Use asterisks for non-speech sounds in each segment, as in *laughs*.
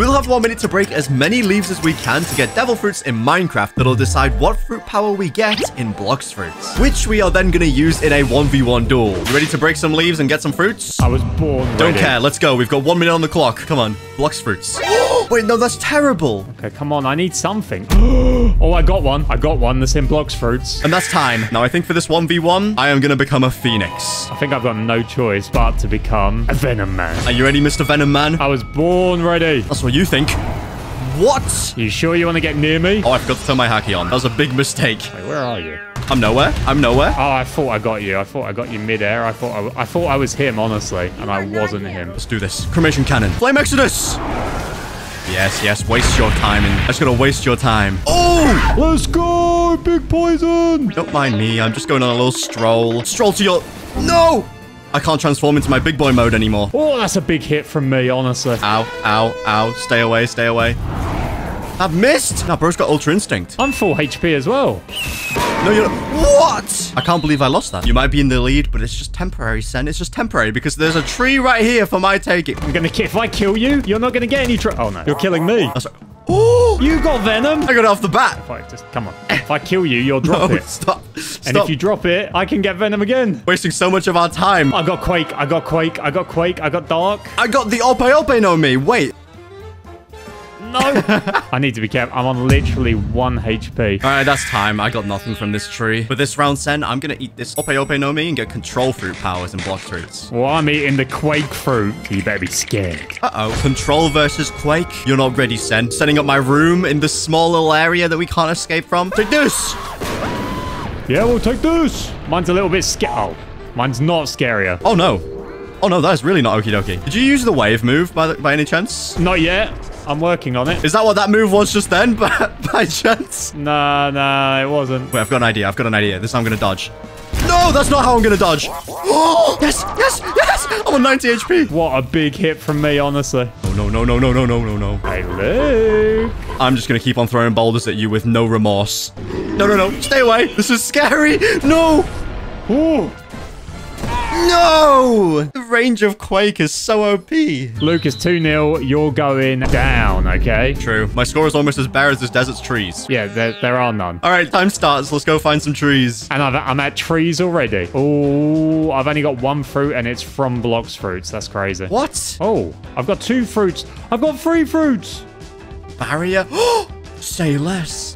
We'll have one minute to break as many leaves as we can to get devil fruits in Minecraft that'll decide what fruit power we get in Blox Fruits, which we are then going to use in a 1v1 duel. You ready to break some leaves and get some fruits? I was born Don't care. Let's go. We've got one minute on the clock. Come on. Blox Fruits. *gasps* Wait, no, that's terrible. Okay, come on. I need something. *gasps* oh, I got one. I got one that's in Blox Fruits. And that's time. Now, I think for this 1v1, I am going to become a phoenix. I think I've got no choice but to become a Venom Man. Are you ready, Mr. Venom Man? I was born ready. That's what you think. What? You sure you want to get near me? Oh, I forgot to turn my hacky on. That was a big mistake. Wait, where are you? I'm nowhere. I'm nowhere. Oh, I thought I got you. I thought I got you midair. I thought I, I thought I was him, honestly, and I wasn't him. Let's do this. Cremation cannon. Flame Exodus. Yes, yes. Waste your time. And I'm just going to waste your time. Oh! Let's go! Big poison! Don't mind me. I'm just going on a little stroll. Stroll to your... No! I can't transform into my big boy mode anymore. Oh, that's a big hit from me, honestly. Ow, ow, ow. Stay away, stay away. I've missed. Now, bro's got Ultra Instinct. I'm full HP as well. No, you're not. What? I can't believe I lost that. You might be in the lead, but it's just temporary, Sen. It's just temporary because there's a tree right here for my taking. I'm gonna ki- if I kill you, you're not gonna get any tr- Oh no, you're killing me. That's right. Oh! You got venom. I got it off the bat. If I just come on, if I kill you, you'll *laughs* drop Oh, it. stop. And Stop. if you drop it, I can get venom again. Wasting so much of our time. I got quake. I got quake. I got quake. I got dark. I got the Ope Ope no Mi. Wait. No. *laughs* I need to be careful. I'm on literally one HP. All right, that's time. I got nothing from this tree. But this round, Sen, I'm going to eat this Ope Ope no Mi and get control fruit powers and Blox Fruits. Well, I'm eating the quake fruit. You better be scared. Uh-oh. Control versus Quake. You're not ready, Sen. Setting up my room in this small little area that we can't escape from. Take this. Yeah, we'll take this. Mine's a little bit scared. Oh, mine's not scarier. Oh, no. Oh, no, that is really not okie dokie. Did you use the wave move by, the, by any chance? Not yet. I'm working on it. Is that what that move was just then, *laughs* by, chance? Nah, nah, it wasn't. Wait, I've got an idea. I've got an idea. This I'm going to dodge. No, that's not how I'm going to dodge. Oh, *gasps* yes, yes, yes. I'm on 90 HP. What a big hit from me, honestly. Oh, no, no, no, no, no, no, no, no. Hey, Luke. I'm just going to keep on throwing boulders at you with no remorse. No, no, no. Stay away. This is scary. No. Ooh. No! The range of Quake is so OP. Luke is 2-0. You're going down, okay? True. My score is almost as bare as this desert's trees. Yeah, there, there are none. All right, time starts. Let's go find some trees. And I've, I'm at trees already. Oh, I've only got one fruit and it's from Blox Fruits. That's crazy. What? Oh, I've got two fruits. I've got three fruits. Barrier? *gasps* Say less.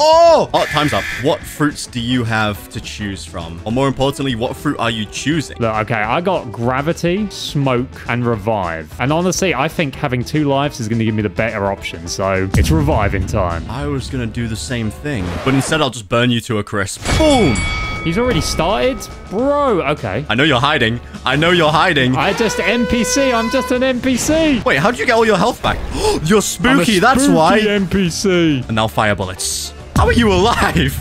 Oh! Oh, time's up. What fruits do you have to choose from? Or more importantly, what fruit are you choosing? Look, okay, I got gravity, smoke, and revive. And honestly, I think having two lives is going to give me the better option. So it's reviving time. I was gonna do the same thing, but instead I'll just burn you to a crisp. Boom! He's already started? Bro, okay. I know you're hiding. I know you're hiding. I just NPC. I'm just an NPC. Wait, how'd you get all your health back? *gasps* you're I'm a spooky, that's spooky why. NPC. And now fire bullets. How are you alive?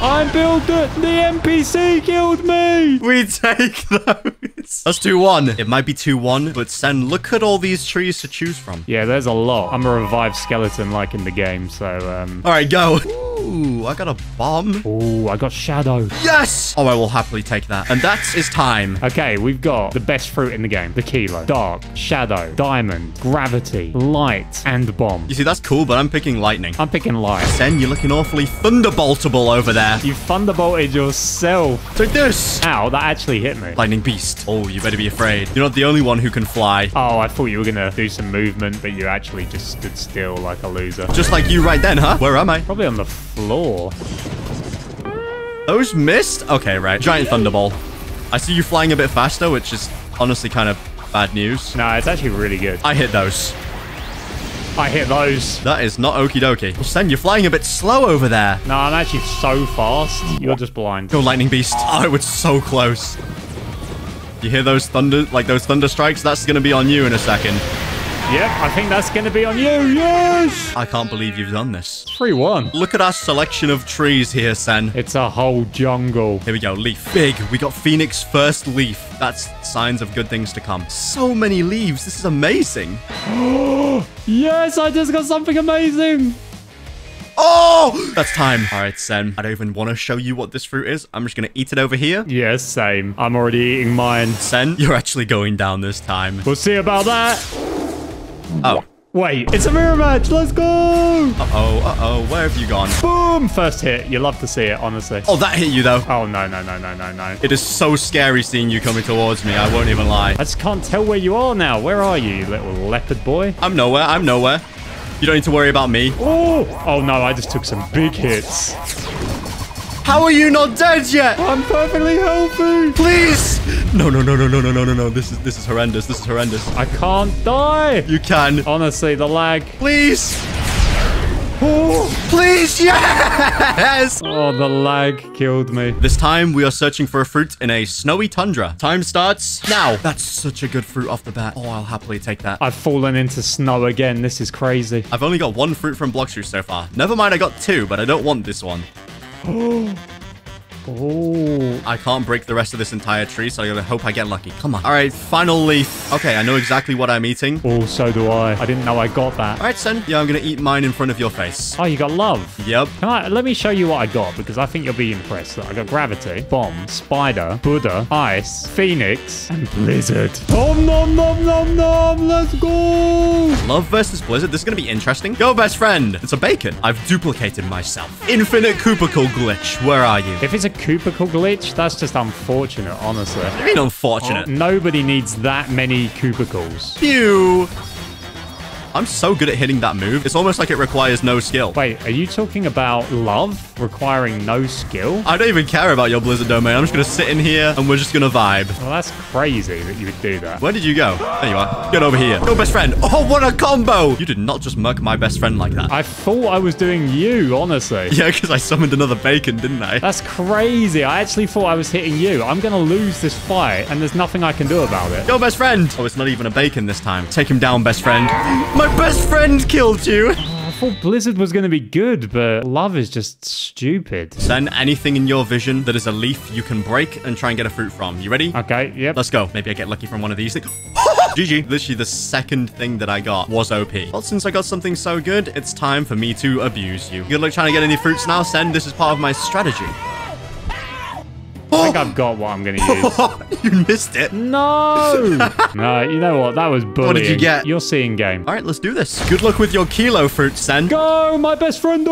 I'm built it. The NPC killed me. We take those. That's 2-1. It might be 2-1, but Sen, look at all these trees to choose from. Yeah, there's a lot. I'm a revived skeleton like in the game, so um All right, go. Ooh, I got a bomb. Ooh, I got shadow. Yes! Oh, I will happily take that. And that is time. Okay, we've got the best fruit in the game. The kilo. Dark, shadow, diamond, gravity, light, and bomb. You see, that's cool, but I'm picking lightning. I'm picking light. Sen, you're looking awfully thunderboltable over there. You thunderbolted yourself. Take this. Ow, that actually hit me. Lightning beast. Oh, you better be afraid. You're not the only one who can fly. Oh, I thought you were gonna do some movement, but you actually just stood still like a loser. Just like you right then, huh? Where am I? Probably on the floor. Those missed? Okay, right. Giant thunderball. I see you flying a bit faster, which is honestly kind of bad news. No, it's actually really good. I hit those. I hit those. That is not okie dokie. Well, Sen, you're flying a bit slow over there. No, I'm actually so fast. You're just blind. Go lightning beast. *laughs* Oh, it was so close. You hear those thunder, like those thunder strikes? That's gonna be on you in a second. Yep, I think that's gonna be on you. Yes! I can't believe you've done this. 3-1. Look at our selection of trees here, Sen. It's a whole jungle. Here we go, leaf. Big. We got Phoenix first leaf. That's signs of good things to come. So many leaves. This is amazing. *gasps* Yes, I just got something amazing. Oh! That's time. All right, Sen. I don't even want to show you what this fruit is. I'm just going to eat it over here. Yes, same. I'm already eating mine. Sen, you're actually going down this time. We'll see about that. Oh. Wait, it's a mirror match. Let's go. Uh-oh, uh-oh. Where have you gone? Boom. First hit. You love to see it, honestly. Oh, that hit you, though. Oh, no, no, no, no, no, no. It is so scary seeing you coming towards me. I won't even lie. I just can't tell where you are now. Where are you, you little leopard boy? I'm nowhere. I'm nowhere. You don't need to worry about me. Oh, oh no, I just took some big hits. How are you not dead yet? I'm perfectly healthy. Please! No, no, no, no, no, no, no, no, no. This is this is horrendous. This is horrendous. I can't die. You can. Honestly, the lag. Please! Oh, please, yes! Oh, the lag killed me. This time, we are searching for a fruit in a snowy tundra. Time starts now. That's such a good fruit off the bat. Oh, I'll happily take that. I've fallen into snow again. This is crazy. I've only got one fruit from Blox Fruit so far. Never mind, I got two, but I don't want this one. 헉! Oh, I can't break the rest of this entire tree, so I hope I get lucky. Come on. All right, final leaf. Okay, I know exactly what I'm eating. oh, so do I. I didn't know I got that. All right, son. Yeah, I'm going to eat mine in front of your face. Oh, you got love. Yep. Can I, let me show you what I got because I think you'll be impressed. I got Gravity, Bomb, Spider, Buddha, Ice, Phoenix, and Blizzard. Nom nom nom nom nom. Let's go. Love versus Blizzard. This is going to be interesting. Go, best friend. It's a bacon. I've duplicated myself. Infinite Koopekool glitch. Where are you? If it's a cubicle glitch, that's just unfortunate, honestly. I mean, unfortunate. Oh, nobody needs that many cubicles. Pew. I'm so good at hitting that move. It's almost like it requires no skill. Wait, are you talking about love requiring no skill? I don't even care about your Blizzard domain. I'm just going to sit in here and we're just going to vibe. Well, that's crazy that you would do that. Where did you go? There you are. Get over here. Your best friend. Oh, what a combo. You did not just murk my best friend like that. I thought I was doing you, honestly. *laughs* Yeah, because I summoned another bacon, didn't I? That's crazy. I actually thought I was hitting you. I'm going to lose this fight, and there's nothing I can do about it. Your best friend. Oh, it's not even a bacon this time. Take him down, best friend. My best friend killed you. I thought Blizzard was going to be good, but love is just stupid. Send anything in your vision that is a leaf you can break and try and get a fruit from. You ready? Okay, yep. Let's go. Maybe I get lucky from one of these things. *gasps* GG. Literally, the second thing that I got was OP. Well, since I got something so good, it's time for me to abuse you. Good luck trying to get any fruits now, Sen. This is part of my strategy. I think I've got what I'm going *laughs* to use. you missed it. No! *laughs* no, you know what? That was bullying. What did you get? You're seeing game. All right, let's do this. Good luck with your kilo fruit, Sen. Go, my best friend!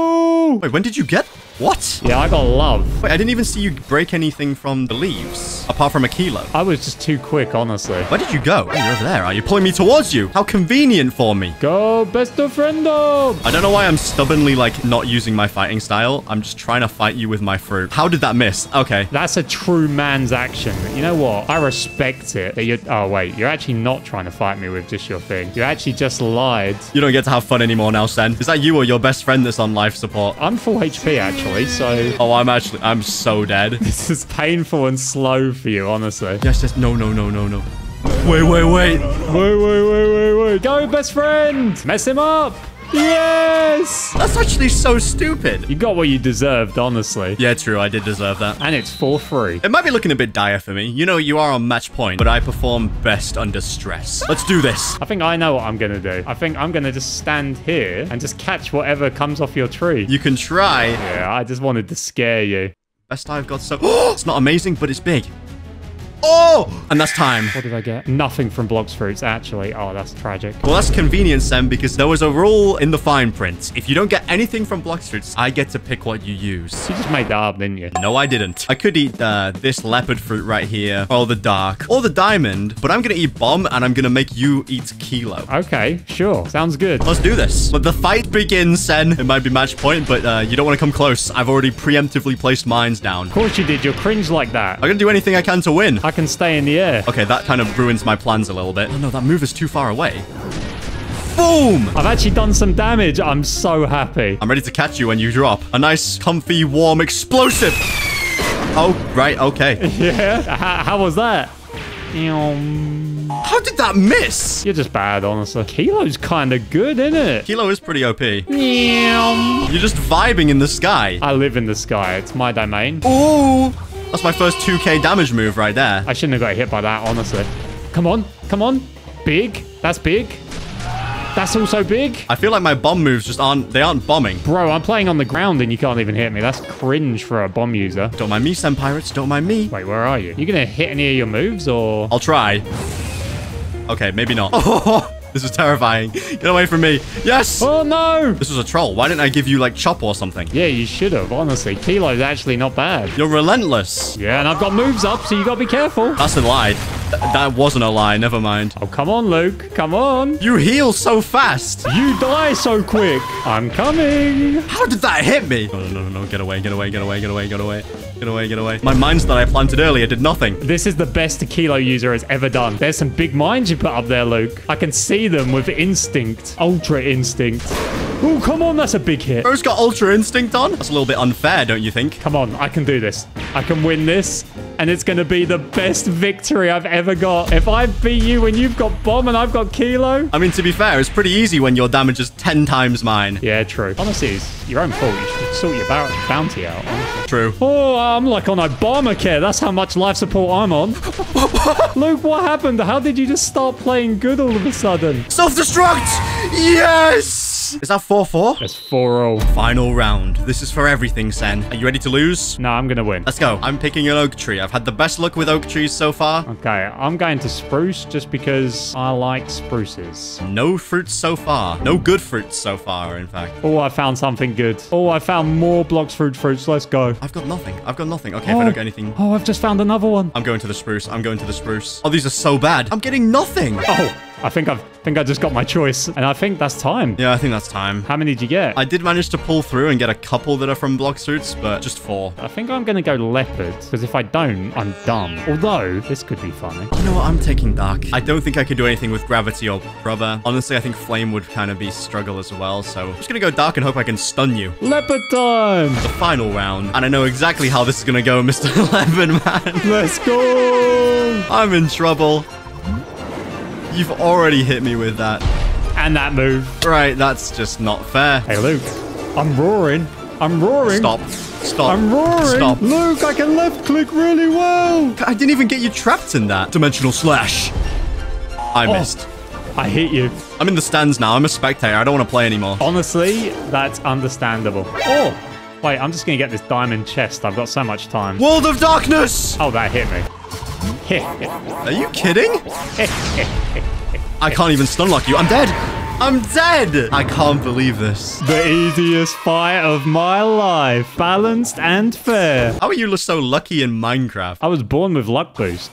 Wait, when did you get? What? Yeah, I got love. Wait, I didn't even see you break anything from the leaves, apart from a kilo. I was just too quick, honestly. Where did you go? Oh, you're over there. Are you pulling me towards you? How convenient for me. Go, best of friendo! I don't know why I'm stubbornly, like, not using my fighting style. I'm just trying to fight you with my fruit. How did that miss? Okay. That's a true man's action. You know what? I respect it. That you're. Oh wait, you're actually not trying to fight me with just your thing. You actually just lied. You don't get to have fun anymore now, Sen. Is that you or your best friend that's on life support? I'm full HP actually, so Oh, I'm actually, I'm so dead. *laughs* this is painful and slow for you, honestly. Yes, yes. No, no, no, no, no. Wait, wait, wait. Wait, wait, wait, wait, wait. Go, best friend! Mess him up! Yes! That's actually so stupid. You got what you deserved, honestly. Yeah, true. I did deserve that. And it's for free. It might be looking a bit dire for me. You know, you are on match point, but I perform best under stress. Let's do this. I think I know what I'm gonna do. I think I'm gonna just stand here and just catch whatever comes off your tree. You can try. Yeah, I just wanted to scare you. Best I've got so... *gasps* it's not amazing, but it's big. Oh! And that's time. What did I get? Nothing from Blox Fruits, actually. Oh, that's tragic. Well, that's convenience then, because there was a rule in the fine print. If you don't get anything from Blox Fruits, I get to pick what you use. You just made that up, didn't you? No, I didn't. I could eat uh, this leopard fruit right here, or the dark, or the diamond, but I'm gonna eat bomb, and I'm gonna make you eat kilo. Okay, sure. Sounds good. Let's do this. But the fight begins, Sen. It might be match point, but uh, you don't want to come close. I've already preemptively placed mines down. Of course you did. You're cringe like that. I'm gonna do anything I can to win. I can stay in the air. Okay, that kind of ruins my plans a little bit. Oh no, that move is too far away. Boom! I've actually done some damage. I'm so happy. I'm ready to catch you when you drop. A nice, comfy, warm, explosive. Oh, right, okay. *laughs* Yeah? How, how was that? Eom. How did that miss? You're just bad, honestly. Kilo's kind of good, isn't it? Kilo is pretty OP. You're just vibing in the sky. I live in the sky. It's my domain. Ooh! That's my first 2k damage move right there. I shouldn't have got hit by that, honestly. Come on. Come on. Big. That's big. That's also big. I feel like my bomb moves just aren't, they aren't bombing. Bro, I'm playing on the ground and you can't even hit me. That's cringe for a bomb user. Don't mind me, Sen Pirates, don't mind me. Wait, where are you? You gonna hit any of your moves or? I'll try. Okay, maybe not. *laughs* This is terrifying. Get away from me. Yes! Oh, no. This was a troll. Why didn't I give you, like, chop or something? Yeah, you should have, honestly. Kilo's actually not bad. You're relentless. Yeah, and I've got moves up, so you gotta be careful. That's a lie. Th- that wasn't a lie. Never mind. Oh, come on, Luke. Come on. You heal so fast. You die so quick. I'm coming. How did that hit me? No, no, no, no, no. Get away, get away, get away, get away, get away. Get away, get away. My mines that I planted earlier did nothing. This is the best Kilo user has ever done. There's some big mines you put up there, Luke. I can see them with instinct. Ultra instinct. Oh, come on. That's a big hit. Bro's got Ultra Instinct on? That's a little bit unfair, don't you think? Come on. I can do this. I can win this. And it's going to be the best victory I've ever got. If I beat you when you've got Bomb and I've got Kilo. I mean, to be fair, it's pretty easy when your damage is 10 times mine. Yeah, true. Honestly, it's your own fault. You should sort your bou- bounty out. honestly. True. Oh, I'm like on Obamacare. That's how much life support I'm on. *laughs* Luke, what happened? How did you just start playing good all of a sudden? Self-destruct! Yes! Is that 4-4? That's 4 0. Final round. This is for everything, Sen. Are you ready to lose? No, I'm going to win. Let's go. I'm picking an oak tree. I've had the best luck with oak trees so far. Okay, I'm going to spruce just because I like spruces. No fruits so far. No good fruits so far, in fact. Oh, I found something good. Oh, I found more Blox Fruit fruits. Let's go. I've got nothing. I've got nothing. Okay, if I don't oh. get anything... oh, I've just found another one. I'm going to the spruce. I'm going to the spruce. Oh, these are so bad. I'm getting nothing. Oh, I think I've think I just got my choice, and I think that's time. Yeah, I think that's time. How many did you get? I did manage to pull through and get a couple that are from Blox Fruits, but just four. I think I'm gonna go leopard because if I don't, I'm dumb. Although this could be funny. You know what? I'm taking dark. I don't think I could do anything with gravity or rubber. Honestly, I think flame would kind of be struggle as well. So I'm just gonna go dark and hope I can stun you. Leopard time. The final round, and I know exactly how this is gonna go, *laughs* Mr. Lemon Man. Let's go. I'm in trouble. You've already hit me with that. And that move. Right, that's just not fair. Hey, Luke. I'm roaring. I'm roaring. Stop. Stop. I'm roaring. Stop. Luke, I can left click really well. I didn't even get you trapped in that. Dimensional slash. I Oh. missed. I hit you. I'm in the stands now. I'm a spectator. I don't want to play anymore. Honestly, that's understandable. Oh, wait, I'm just going to get this diamond chest. I've got so much time. World of Darkness! Oh, that hit me. Are you kidding? I can't even stun lock you. I'm dead. I'm dead. I can't believe this. the easiest fight of my life. Balanced and fair. How are you so lucky in Minecraft? I was born with luck boost.